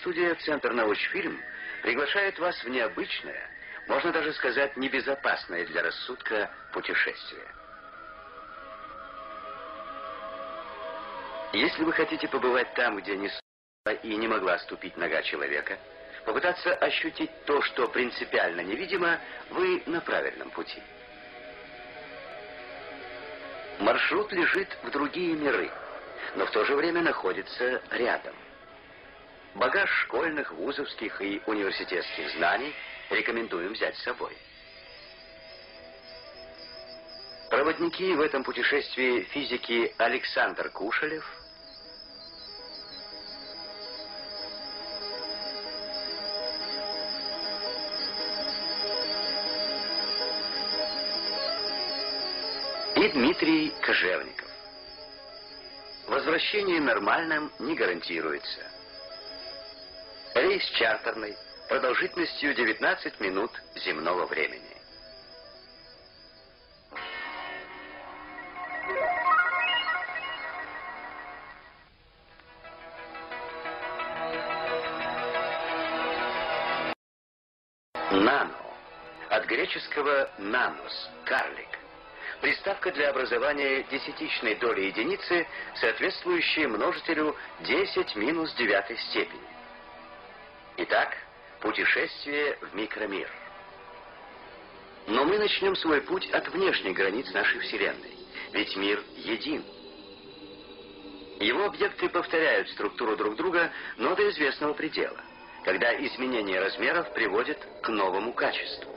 Киностудия «Центр научфильм» приглашает вас в необычное, можно даже сказать небезопасное для рассудка путешествие. Если вы хотите побывать там, где не и не могла ступить нога человека, попытаться ощутить то, что принципиально невидимо, вы на правильном пути. Маршрут лежит в другие миры, но в то же время находится рядом. Багаж школьных, вузовских и университетских знаний рекомендуем взять с собой. Проводники в этом путешествии физики Александр Кушелев, и Дмитрий Кожевников. Возвращение нормальным не гарантируется. Рейс чартерный, продолжительностью 19 минут земного времени. Нано. От греческого «нанос» — карлик. Приставка для образования десятичной доли единицы, соответствующей множителю 10 минус девятой степени. Итак, путешествие в микромир. Но мы начнем свой путь от внешних границ нашей Вселенной, ведь мир един. Его объекты повторяют структуру друг друга, но до известного предела, когда изменение размеров приводит к новому качеству.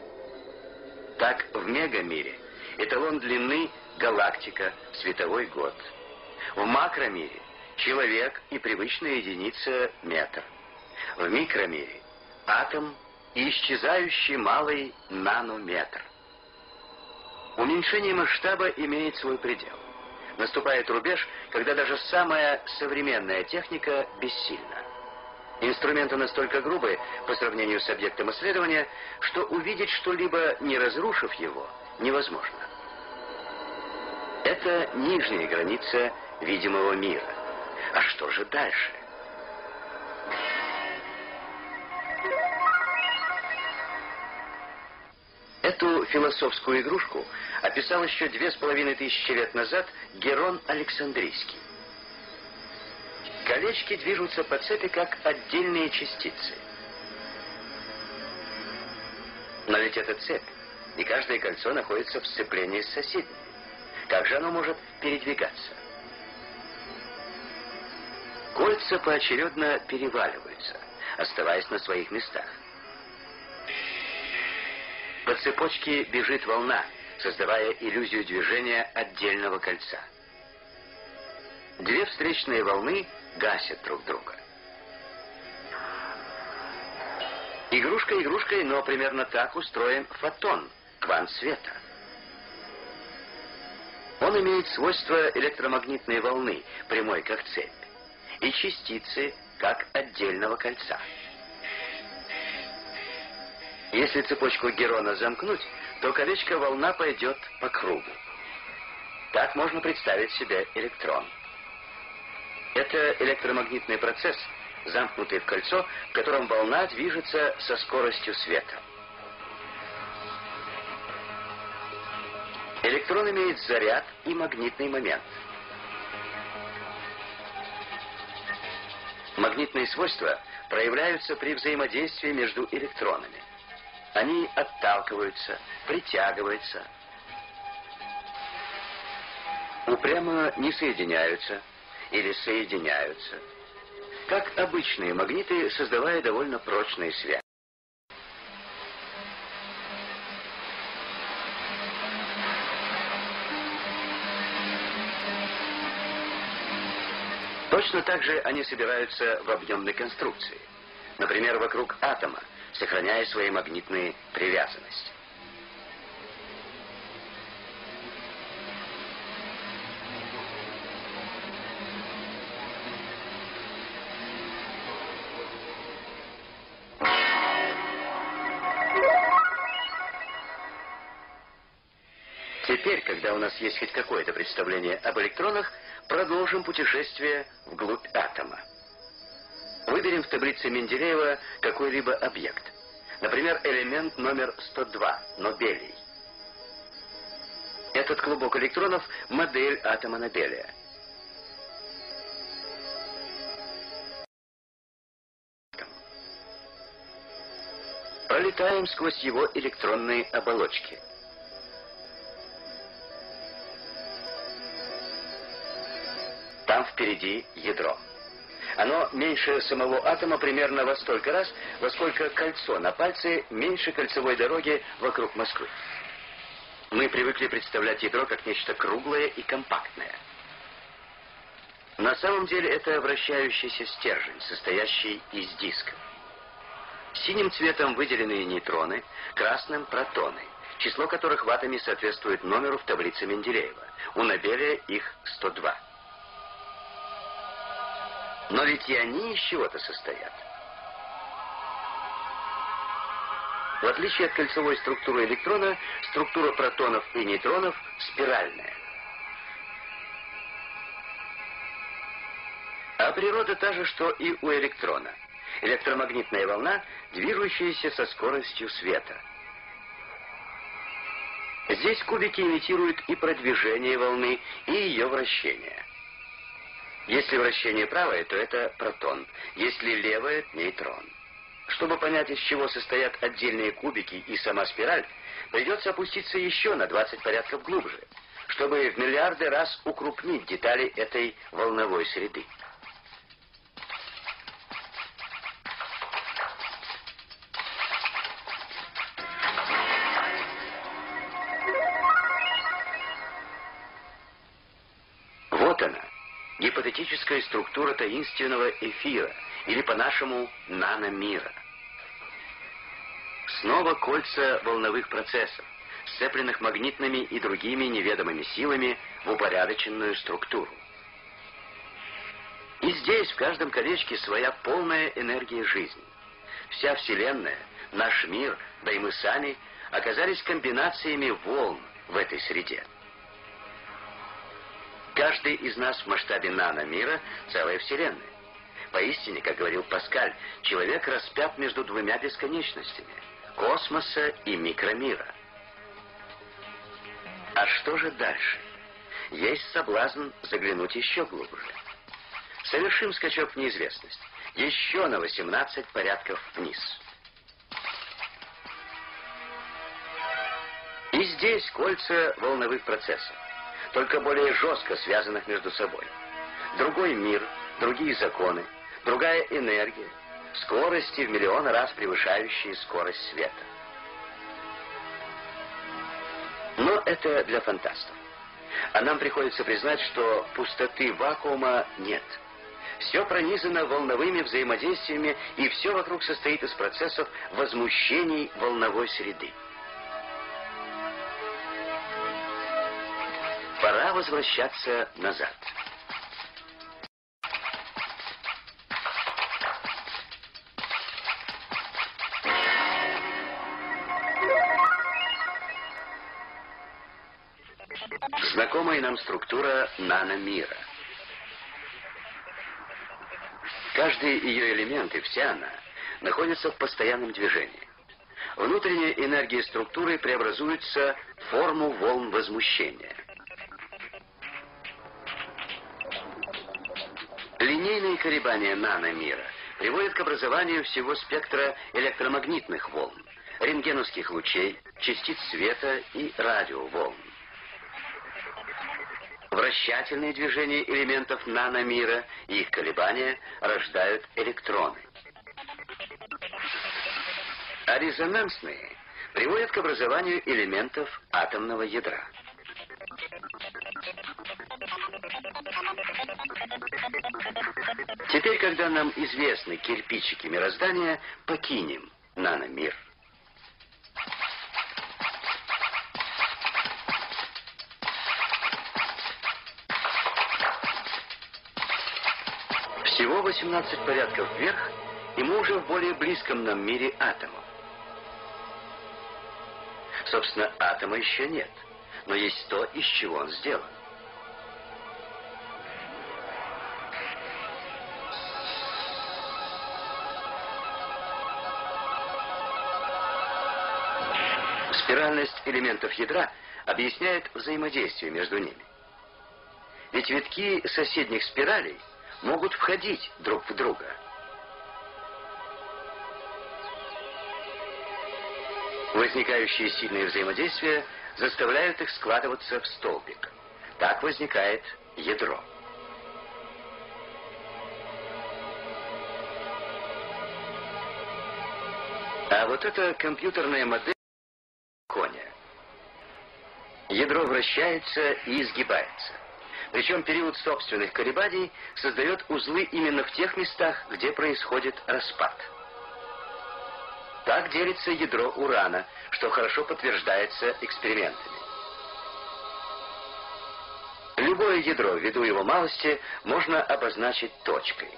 Так в мегамире эталон длины — галактика, световой год. В макромире — человек и привычная единица — метр. В микромире — атом и исчезающий малый нанометр. Уменьшение масштаба имеет свой предел. Наступает рубеж, когда даже самая современная техника бессильна. Инструменты настолько грубые по сравнению с объектом исследования, что увидеть что-либо, не разрушив его, невозможно. Это нижняя граница видимого мира. А что же дальше? Эту философскую игрушку описал еще две с половиной тысячи лет назад Герон Александрийский. Колечки движутся по цепи как отдельные частицы. Но ведь это цепь, и каждое кольцо находится в сцеплении с соседним. Как же оно может передвигаться? Кольца поочередно переваливаются, оставаясь на своих местах. По цепочке бежит волна, создавая иллюзию движения отдельного кольца. Две встречные волны гасят друг друга. Игрушка игрушкой, но примерно так устроен фотон, квант света. Он имеет свойство электромагнитной волны, прямой как цепь, и частицы, как отдельного кольца. Если цепочку Герона замкнуть, то колечко-волна пойдет по кругу. Так можно представить себе электрон. Это электромагнитный процесс, замкнутый в кольцо, в котором волна движется со скоростью света. Электрон имеет заряд и магнитный момент. Магнитные свойства проявляются при взаимодействии между электронами. Они отталкиваются, притягиваются, упрямо не соединяются или соединяются, как обычные магниты, создавая довольно прочные связи. Точно так же они собираются в объемной конструкции. Например, вокруг атома, сохраняя свои магнитные привязанности. Теперь, когда у нас есть хоть какое-то представление об электронах, продолжим путешествие вглубь атома. Выберем в таблице Менделеева какой-либо объект. Например, элемент номер 102, но белий. Этот клубок электронов – модель атома на белия. Пролетаем сквозь его электронные оболочки. Там впереди ядро. Оно меньше самого атома примерно во столько раз, во сколько кольцо на пальце меньше кольцевой дороги вокруг Москвы. Мы привыкли представлять ядро как нечто круглое и компактное. На самом деле это вращающийся стержень, состоящий из дисков. Синим цветом выделенные нейтроны, красным – протоны, число которых в атоме соответствует номеру в таблице Менделеева. У Нобеля их 102. Но ведь и они из чего-то состоят. В отличие от кольцевой структуры электрона, структура протонов и нейтронов спиральная. А природа та же, что и у электрона. Электромагнитная волна, движущаяся со скоростью света. Здесь кубики имитируют и продвижение волны, и ее вращение. Если вращение правое, то это протон, если левое — нейтрон. Чтобы понять, из чего состоят отдельные кубики и сама спираль, придется опуститься еще на 20 порядков глубже, чтобы в миллиарды раз укрупнить детали этой волновой среды. Структура таинственного эфира, или по-нашему наномира. Снова кольца волновых процессов, сцепленных магнитными и другими неведомыми силами в упорядоченную структуру. И здесь, в каждом колечке, своя полная энергия жизни. Вся Вселенная, наш мир, да и мы сами, оказались комбинациями волн в этой среде. Каждый из нас в масштабе наномира — целая Вселенная. Поистине, как говорил Паскаль, человек распят между двумя бесконечностями — космоса и микромира. А что же дальше? Есть соблазн заглянуть еще глубже. Совершим скачок в неизвестность. Еще на 18 порядков вниз. И здесь кольца волновых процессов только более жестко связанных между собой. Другой мир, другие законы, другая энергия, скорости в миллион раз превышающие скорость света. Но это для фантастов. А нам приходится признать, что пустоты вакуума нет. Все пронизано волновыми взаимодействиями, и все вокруг состоит из процессов возмущений волновой среды. Возвращаться назад. Знакомая нам структура наномира. Каждый ее элемент и вся она находится в постоянном движении. Внутренняя энергия структуры преобразуется в форму волн возмущения. Линейные колебания наномира приводят к образованию всего спектра электромагнитных волн, рентгеновских лучей, частиц света и радиоволн. Вращательные движения элементов наномира и их колебания рождают электроны. А резонансные приводят к образованию элементов атомного ядра. Теперь, когда нам известны кирпичики мироздания, покинем наномир. Всего 18 порядков вверх, и мы уже в более близком нам мире атомов. Собственно, атома еще нет, но есть то, из чего он сделан. Спиральность элементов ядра объясняет взаимодействие между ними. Ведь витки соседних спиралей могут входить друг в друга. Возникающие сильные взаимодействия заставляют их складываться в столбик. Так возникает ядро. А вот эта компьютерная модель коня. Ядро вращается и изгибается. Причем период собственных колебаний создает узлы именно в тех местах, где происходит распад. Так делится ядро урана, что хорошо подтверждается экспериментами. Любое ядро, ввиду его малости, можно обозначить точкой.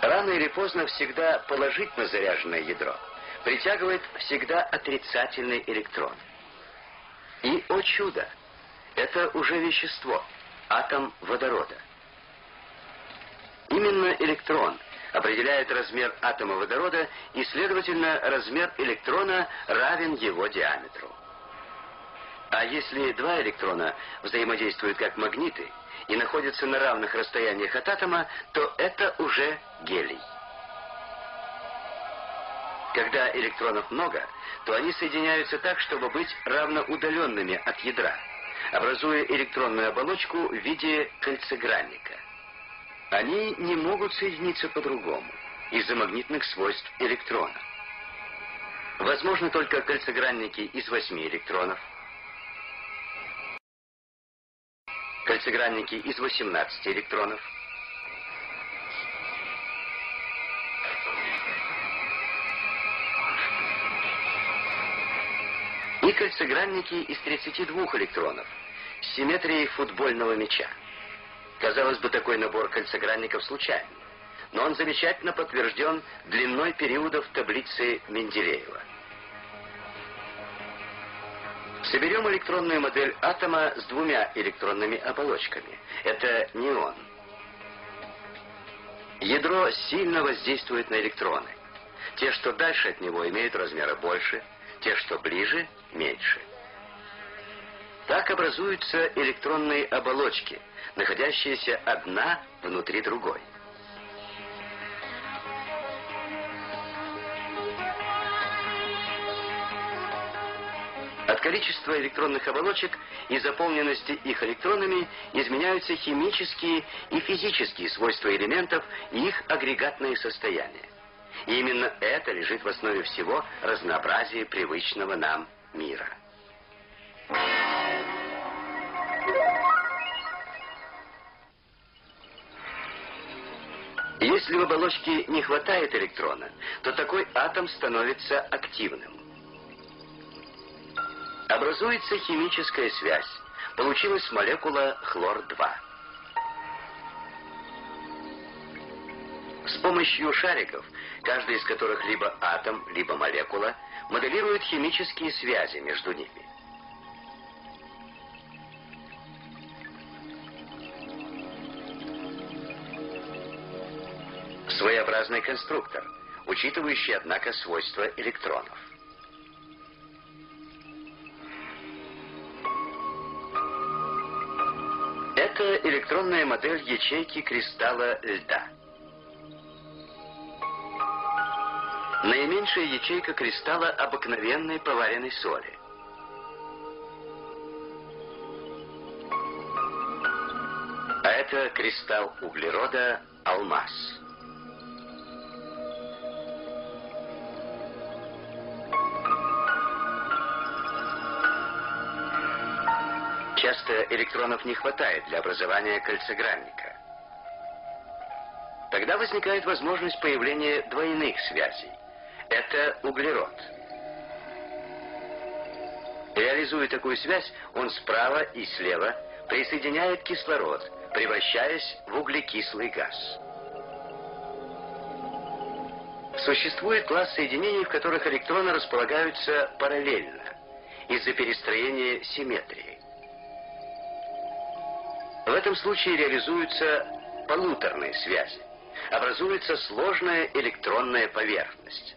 Рано или поздно всегда положительно заряженное ядро притягивает всегда отрицательный электрон. И, о чудо, это уже вещество, атом водорода. Именно электрон определяет размер атома водорода и, следовательно, размер электрона равен его диаметру. А если два электрона взаимодействуют как магниты и находятся на равных расстояниях от атома, то это уже гелий. Когда электронов много, то они соединяются так, чтобы быть равноудаленными от ядра, образуя электронную оболочку в виде кольцегранника. Они не могут соединиться по-другому из-за магнитных свойств электрона. Возможно только кольцегранники из восьми электронов, кольцегранники из 18 электронов, и кольцегранники из 32 электронов с симметрией футбольного мяча. Казалось бы, такой набор кольцегранников случайный, но он замечательно подтвержден длиной периодов таблицы Менделеева. Соберем электронную модель атома с двумя электронными оболочками. Это неон. Ядро сильно воздействует на электроны. Те, что дальше от него, имеют размеры больше, те, что ближе, меньше. Так образуются электронные оболочки, находящиеся одна внутри другой. От количества электронных оболочек и заполненности их электронами изменяются химические и физические свойства элементов и их агрегатные состояния. И именно это лежит в основе всего разнообразия привычного нам мира. Если в оболочке не хватает электрона, то такой атом становится активным. Образуется химическая связь. Получилась молекула хлор-2. С помощью шариков, каждый из которых либо атом, либо молекула, моделирует химические связи между ними. Своеобразный конструктор, учитывающий, однако, свойства электронов. Это электронная модель ячейки кристалла льда. Наименьшая ячейка кристалла обыкновенной поваренной соли. А это кристалл углерода алмаз. Часто электронов не хватает для образования кольцегранника. Тогда возникает возможность появления двойных связей это углерод. Реализуя такую связь, он справа и слева присоединяет кислород, превращаясь в углекислый газ. Существует класс соединений, в которых электроны располагаются параллельно из-за перестроения симметрии. В этом случае реализуются полуторные связи. Образуется сложная электронная поверхность.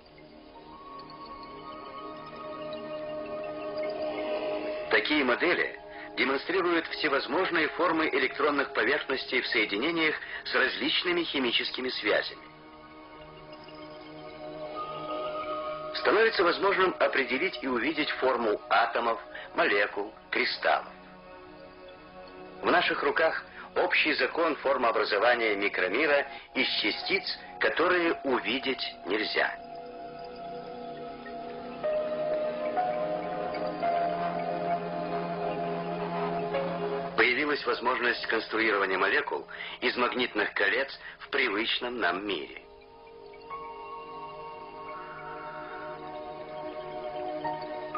Такие модели демонстрируют всевозможные формы электронных поверхностей в соединениях с различными химическими связями. Становится возможным определить и увидеть форму атомов, молекул, кристаллов. В наших руках общий закон формообразования микромира из частиц, которые увидеть нельзя. Появилась возможность конструирования молекул из магнитных колец в привычном нам мире.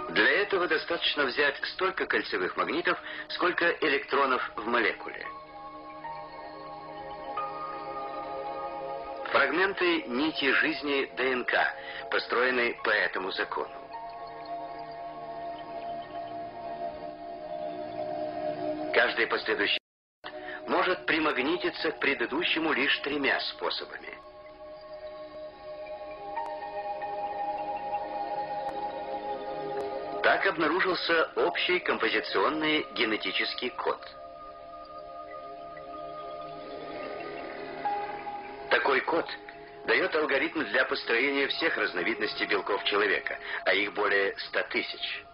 Для этого достаточно взять столько кольцевых магнитов, сколько электронов в молекуле. Фрагменты нити жизни ДНК построены по этому закону. Каждый последующий может примагнититься к предыдущему лишь тремя способами. Так обнаружился общий композиционный генетический код. Такой код дает алгоритм для построения всех разновидностей белков человека, а их более 100 тысяч.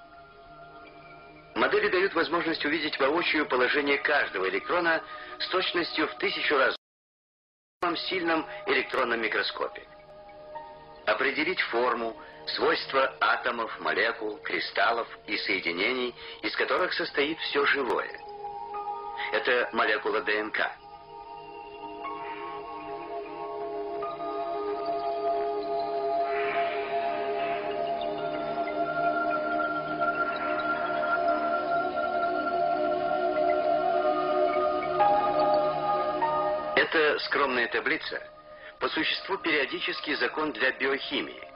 Модели дают возможность увидеть воочию положение каждого электрона с точностью в тысячу раз в самом сильном электронном микроскопе. Определить форму, свойства атомов, молекул, кристаллов и соединений, из которых состоит все живое. Это молекула ДНК. Скромная таблица по существу периодический закон для биохимии.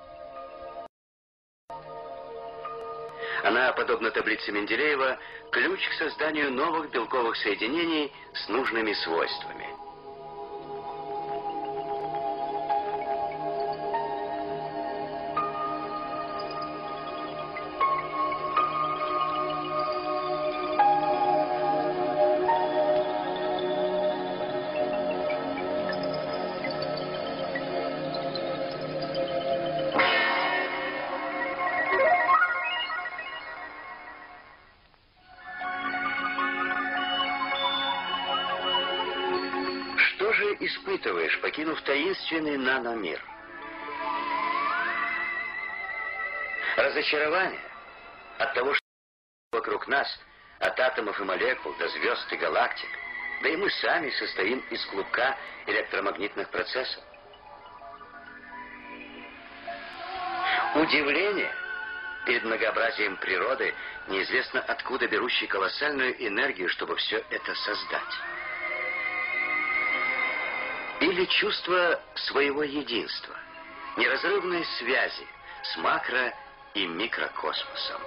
Она, подобно таблице Менделеева, ключ к созданию новых белковых соединений с нужными свойствами. Испытываешь, покинув таинственный наномир? Разочарование от того, что вокруг нас, от атомов и молекул до звезд и галактик, да и мы сами состоим из клубка электромагнитных процессов. Удивление перед многообразием природы, неизвестно откуда берущей колоссальную энергию, чтобы все это создать или чувство своего единства, неразрывной связи с макро- и микрокосмосом.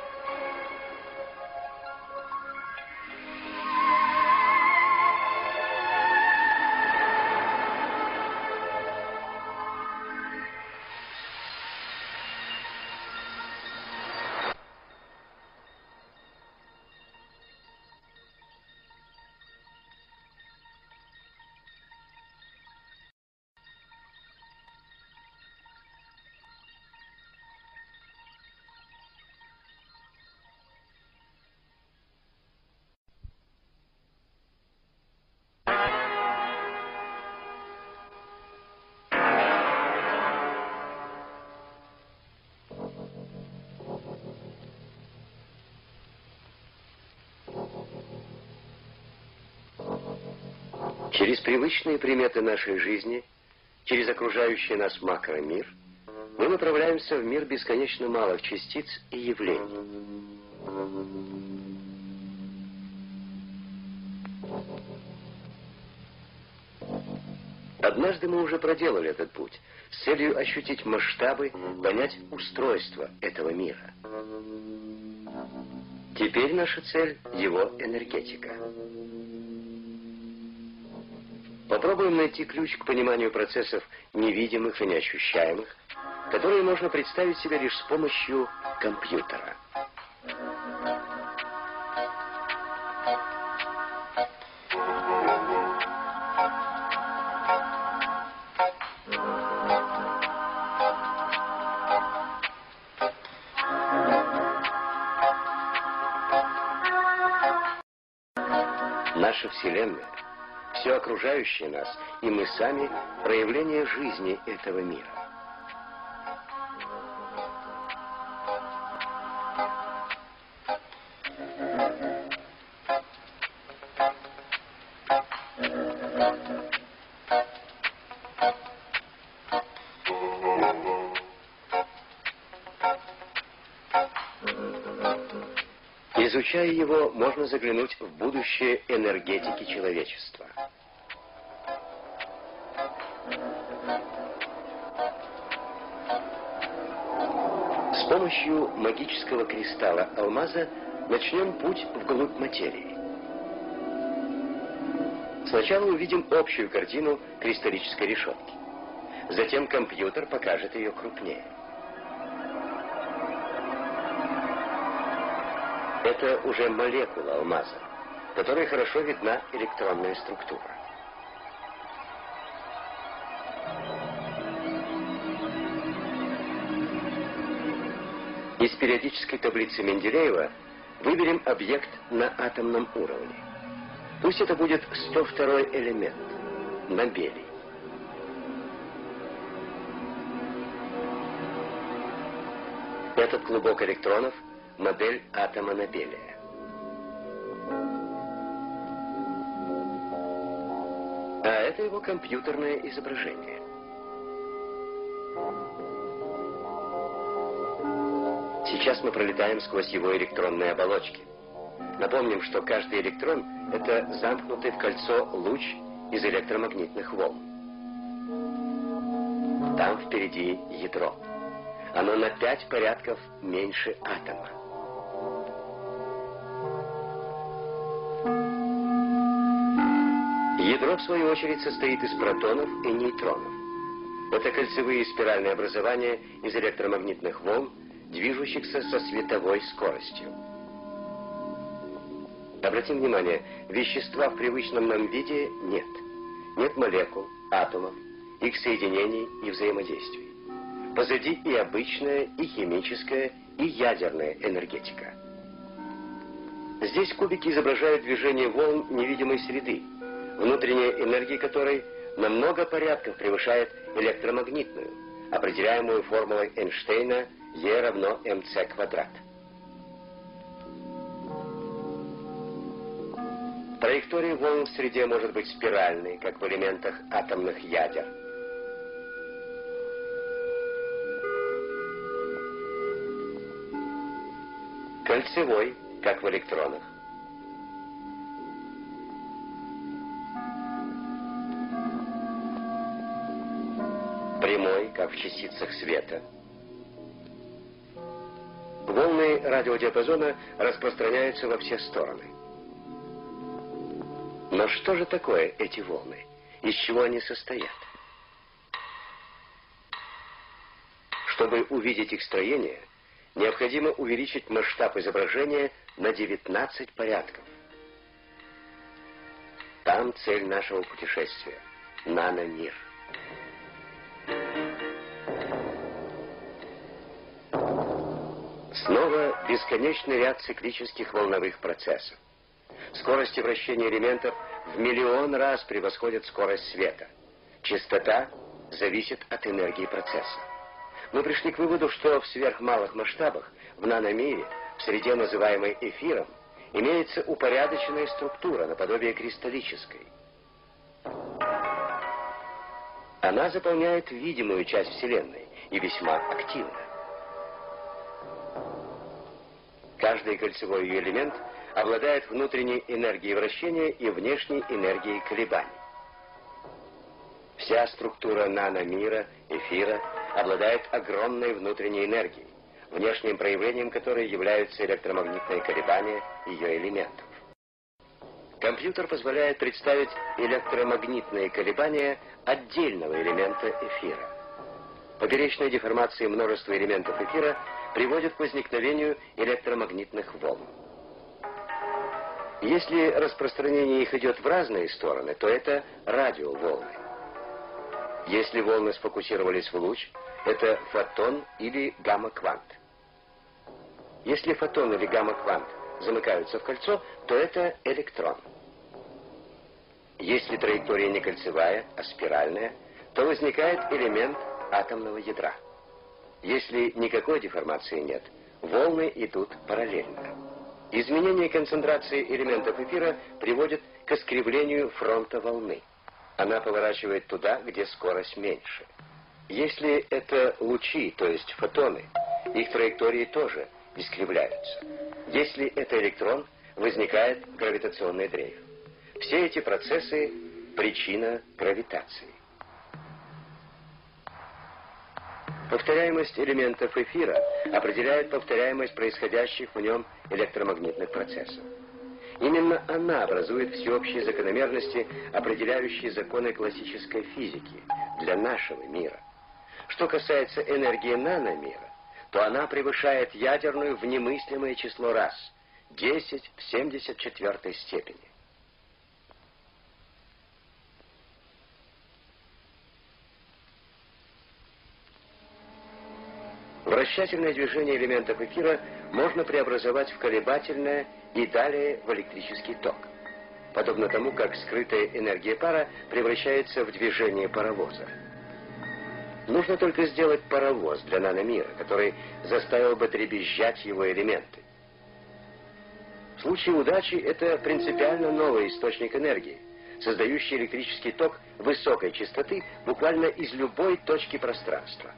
Через привычные приметы нашей жизни, через окружающий нас макромир, мы направляемся в мир бесконечно малых частиц и явлений. Однажды мы уже проделали этот путь с целью ощутить масштабы, понять устройство этого мира. Теперь наша цель — его энергетика. Попробуем найти ключ к пониманию процессов невидимых и неощущаемых, которые можно представить себе лишь с помощью компьютера. Все окружающее нас, и мы сами – проявление жизни этого мира. Изучая его, можно заглянуть в будущее энергетики человечества. Помощью магического кристалла алмаза начнем путь вглубь материи. Сначала увидим общую картину кристаллической решетки. Затем компьютер покажет ее крупнее. Это уже молекула алмаза, которой хорошо видна электронная структура. Периодической таблицы Менделеева выберем объект на атомном уровне. Пусть это будет 102 элемент, на белий. Этот клубок электронов – модель атома Нобеля. А это его компьютерное изображение. Сейчас мы пролетаем сквозь его электронные оболочки. Напомним, что каждый электрон — это замкнутый в кольцо луч из электромагнитных волн. Там впереди ядро. Оно на пять порядков меньше атома. Ядро, в свою очередь, состоит из протонов и нейтронов. Это кольцевые спиральные образования из электромагнитных волн, движущихся со световой скоростью. Обратим внимание, вещества в привычном нам виде нет. Нет молекул, атомов, их соединений и взаимодействий. Позади и обычная, и химическая, и ядерная энергетика. Здесь кубики изображают движение волн невидимой среды, внутренняя энергия которой на много порядков превышает электромагнитную, определяемую формулой Эйнштейна E равно mc квадрат. Траектория волн в среде может быть спиральной, как в элементах атомных ядер. Кольцевой, как в электронах. прямой, как в частицах света. Волны радиодиапазона распространяются во все стороны. Но что же такое эти волны? Из чего они состоят? Чтобы увидеть их строение, необходимо увеличить масштаб изображения на 19 порядков. Там цель нашего путешествия — наномир. Снова бесконечный ряд циклических волновых процессов. Скорости вращения элементов в миллион раз превосходят скорость света. Частота зависит от энергии процесса. Мы пришли к выводу, что в сверхмалых масштабах, в наномире, в среде, называемой эфиром, имеется упорядоченная структура наподобие кристаллической. Она заполняет видимую часть Вселенной и весьма активна. Каждый кольцевой ее элемент обладает внутренней энергией вращения и внешней энергией колебаний. Вся структура наномира, эфира, обладает огромной внутренней энергией, внешним проявлением которой являются электромагнитные колебания ее элементов. Компьютер позволяет представить электромагнитные колебания отдельного элемента эфира. Поперечная деформация множества элементов эфира приводит к возникновению электромагнитных волн. Если распространение их идет в разные стороны, то это радиоволны. Если волны сфокусировались в луч, это фотон или гамма-квант. Если фотон или гамма-квант замыкаются в кольцо, то это электрон. Если траектория не кольцевая, а спиральная, то возникает элемент атомного ядра. Если никакой деформации нет, волны идут параллельно. Изменение концентрации элементов эфира приводит к искривлению фронта волны. Она поворачивает туда, где скорость меньше. Если это лучи, то есть фотоны, их траектории тоже искривляются. Если это электрон, возникает гравитационный дрейф. Все эти процессы – причина гравитации. Повторяемость элементов эфира определяет повторяемость происходящих в нем электромагнитных процессов. Именно она образует всеобщие закономерности, определяющие законы классической физики для нашего мира. Что касается энергии наномира, то она превышает ядерную в немыслимое число раз – 10 в 74 степени. Вращательное движение элементов эфира можно преобразовать в колебательное и далее в электрический ток. Подобно тому, как скрытая энергия пара превращается в движение паровоза. Нужно только сделать паровоз для наномира, который заставил бы дребезжать его элементы. В случае удачи это принципиально новый источник энергии, создающий электрический ток высокой частоты буквально из любой точки пространства.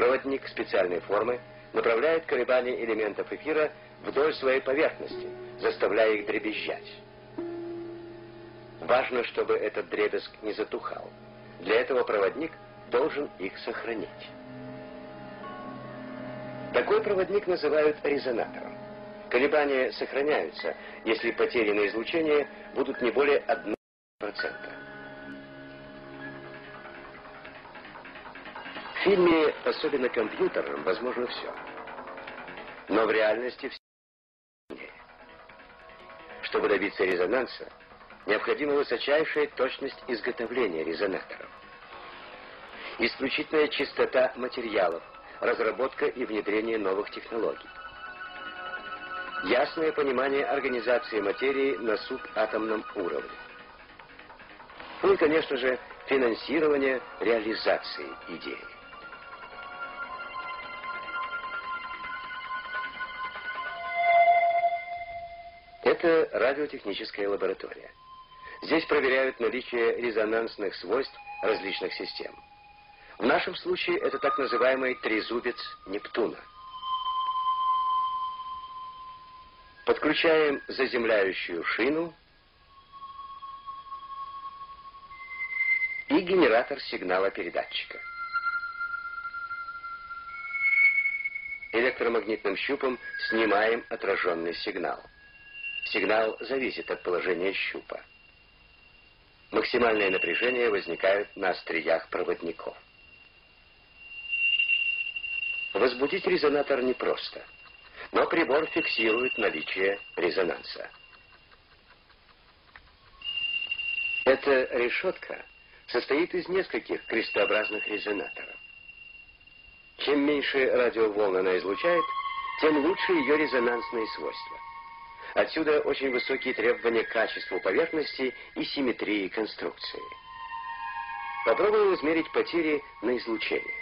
Проводник специальной формы направляет колебания элементов эфира вдоль своей поверхности, заставляя их дребезжать. Важно, чтобы этот дребезг не затухал. Для этого проводник должен их сохранить. Такой проводник называют резонатором. Колебания сохраняются, если потери на излучение будут не более 1%. В фильме, особенно компьютером, возможно все. Но в реальности все Чтобы добиться резонанса, необходима высочайшая точность изготовления резонаторов. Исключительная чистота материалов, разработка и внедрение новых технологий. Ясное понимание организации материи на субатомном уровне. Ну и, конечно же, финансирование реализации идеи. Это радиотехническая лаборатория. Здесь проверяют наличие резонансных свойств различных систем. В нашем случае это так называемый трезубец Нептуна. Подключаем заземляющую шину и генератор сигнала передатчика. Электромагнитным щупом снимаем отраженный сигнал. Сигнал зависит от положения щупа. Максимальное напряжение возникает на остриях проводников. Возбудить резонатор непросто, но прибор фиксирует наличие резонанса. Эта решетка состоит из нескольких крестообразных резонаторов. Чем меньше радиоволн она излучает, тем лучше ее резонансные свойства. Отсюда очень высокие требования к качеству поверхности и симметрии конструкции. Попробуем измерить потери на излучение.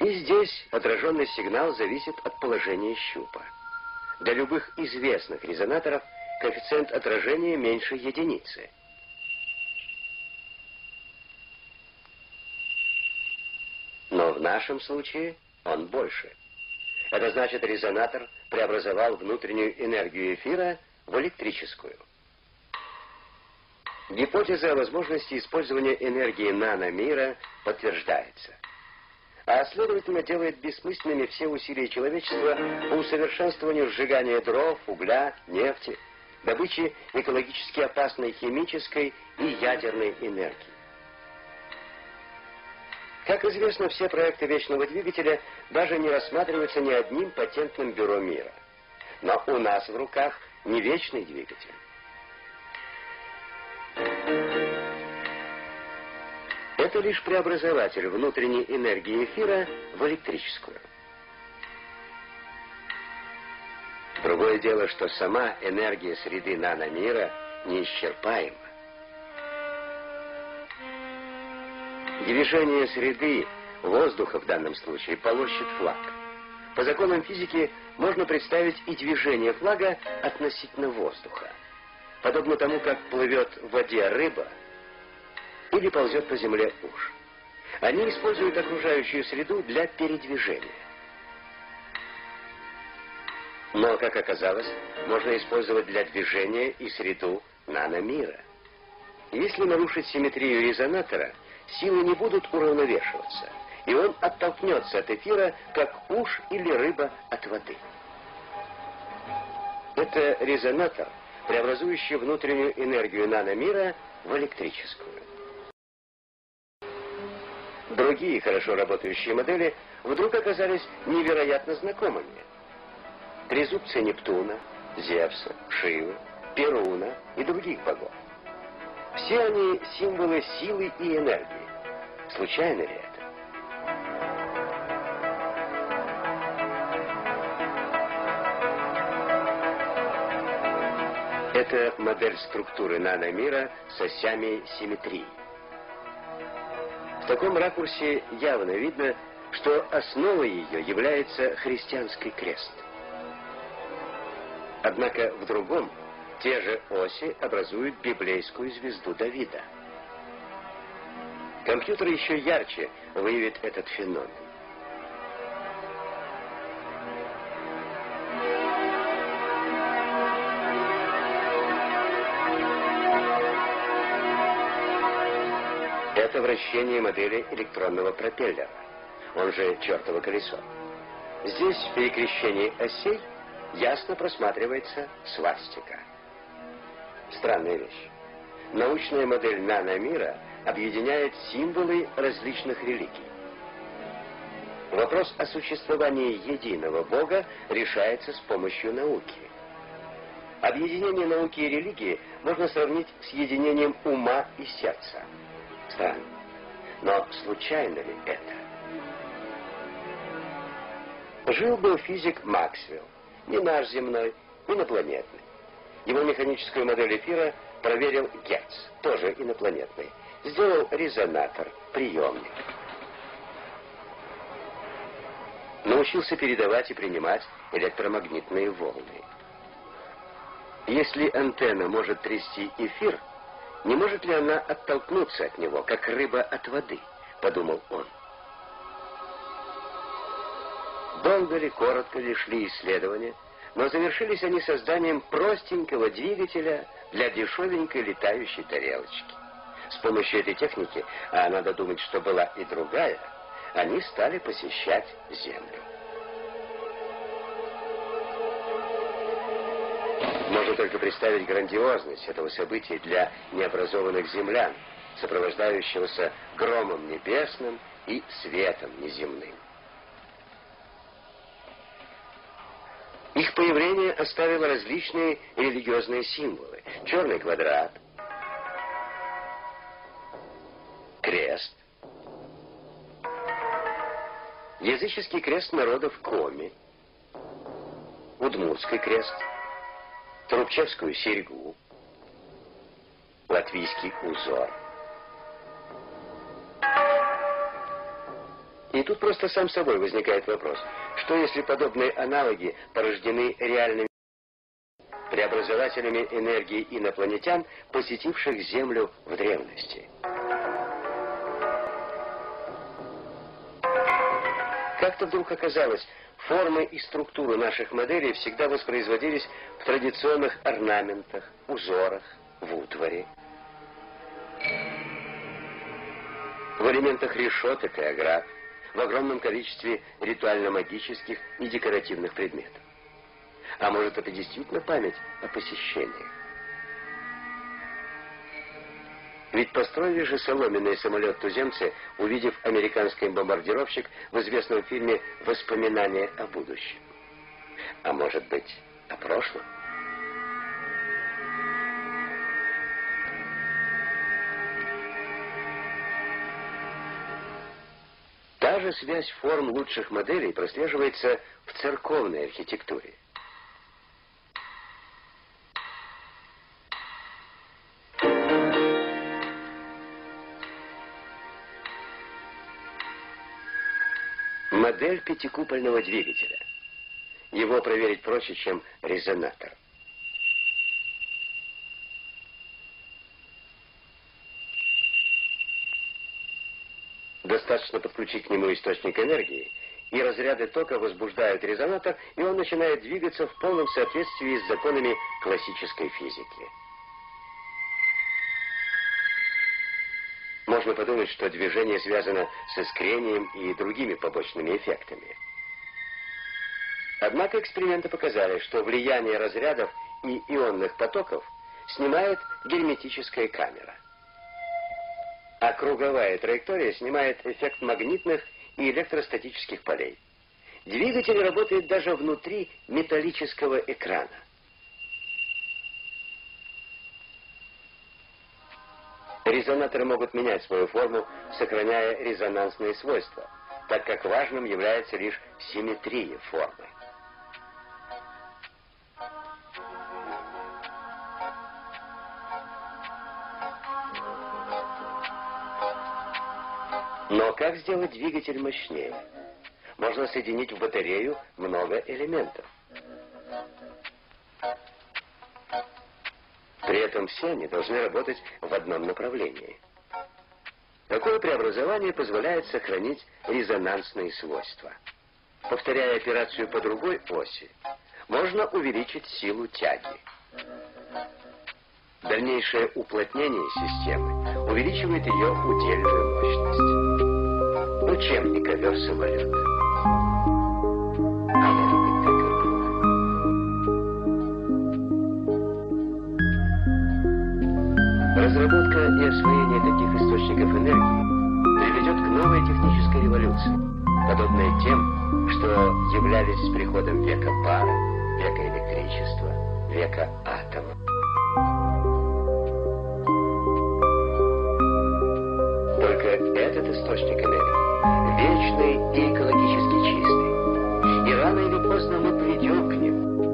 И здесь отраженный сигнал зависит от положения щупа. Для любых известных резонаторов коэффициент отражения меньше единицы. Но в нашем случае он больше. Это значит, резонатор преобразовал внутреннюю энергию эфира в электрическую. Гипотеза о возможности использования энергии наномира подтверждается. А следовательно делает бессмысленными все усилия человечества по усовершенствованию сжигания дров, угля, нефти, добычи экологически опасной химической и ядерной энергии. Как известно, все проекты вечного двигателя даже не рассматриваются ни одним патентным бюро мира. Но у нас в руках не вечный двигатель. Это лишь преобразователь внутренней энергии эфира в электрическую. Другое дело, что сама энергия среды наномира неисчерпаема. Движение среды, воздуха в данном случае, полощет флаг. По законам физики можно представить и движение флага относительно воздуха. Подобно тому, как плывет в воде рыба или ползет по земле уж. Они используют окружающую среду для передвижения. Но, как оказалось, можно использовать для движения и среду наномира. Если нарушить симметрию резонатора, силы не будут уравновешиваться, и он оттолкнется от эфира, как уж или рыба от воды. Это резонатор, преобразующий внутреннюю энергию наномира в электрическую. Другие хорошо работающие модели вдруг оказались невероятно знакомыми. Трезубцы Нептуна, Зевса, Шивы, Перуна и других богов. Все они символы силы и энергии. Случайно ли это? Это модель структуры наномира с осями симметрии. В таком ракурсе явно видно, что основой ее является христианский крест. Однако в другом те же оси образуют библейскую звезду Давида. Компьютер еще ярче выявит этот феномен. Это вращение модели электронного пропеллера, он же чертово колесо. Здесь в перекрещении осей ясно просматривается свастика. Странная вещь. Научная модель наномира объединяет символы различных религий. Вопрос о существовании единого Бога решается с помощью науки. Объединение науки и религии можно сравнить с единением ума и сердца. Странно. Но случайно ли это? Жил-был физик Максвелл не наш земной, инопланетный. Его механическую модель эфира проверил Герц, тоже инопланетный. Сделал резонатор, приемник. Научился передавать и принимать электромагнитные волны. Если антенна может трясти эфир, не может ли она оттолкнуться от него, как рыба от воды, подумал он. Долго ли, коротко ли шли исследования, но завершились они созданием простенького двигателя для дешевенькой летающей тарелочки. С помощью этой техники, а надо думать, что была и другая, они стали посещать Землю. Можно только представить грандиозность этого события для необразованных землян, сопровождающегося громом небесным и светом неземным. Их появление оставило различные религиозные символы. Черный квадрат, крест, языческий крест народов Коми, Удмуртский крест, Трубчевскую серьгу, латвийский узор. И тут просто сам собой возникает вопрос, что если подобные аналоги порождены реальными преобразователями энергии инопланетян, посетивших Землю в древности? Как-то вдруг оказалось, формы и структуры наших моделей всегда воспроизводились в традиционных орнаментах, узорах, в утваре. В элементах решеток и оград в огромном количестве ритуально-магических и декоративных предметов. А может, это действительно память о посещениях? Ведь построили же соломенный самолет туземцы, увидев американский бомбардировщик в известном фильме «Воспоминания о будущем». А может быть, о прошлом? Та же связь форм лучших моделей прослеживается в церковной архитектуре. Пятикупольного двигателя. Его проверить проще, чем резонатор. Достаточно подключить к нему источник энергии, и разряды тока возбуждают резонатор, и он начинает двигаться в полном соответствии с законами классической физики. Можно подумать, что движение связано с искрением и другими побочными эффектами. Однако эксперименты показали, что влияние разрядов и ионных потоков снимает герметическая камера. А круговая траектория снимает эффект магнитных и электростатических полей. Двигатель работает даже внутри металлического экрана. Резонаторы могут менять свою форму, сохраняя резонансные свойства, так как важным является лишь симметрия формы. Но как сделать двигатель мощнее? Можно соединить в батарею много элементов. При этом все они должны работать в одном направлении. Такое преобразование позволяет сохранить резонансные свойства. Повторяя операцию по другой оси, можно увеличить силу тяги. Дальнейшее уплотнение системы увеличивает ее удельную мощность. Учебник ковер-самолет. Разработка и освоение таких источников энергии приведет к новой технической революции, подобной тем, что являлись с приходом века пара, века электричества, века атома. Только этот источник энергии вечный и экологически чистый. И рано или поздно мы придем к нему.